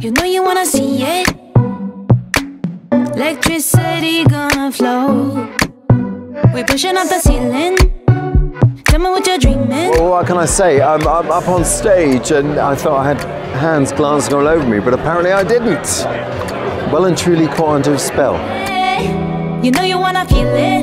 You know you wanna see it. Electricity gonna flow. We're pushing up the ceiling. Tell me what you're dreaming. Well, what can I say? I'm, I'm up on stage and I thought I had hands glancing all over me, but apparently I didn't. Well and truly caught under a spell. You know you wanna feel it.